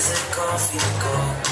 does the coffee go?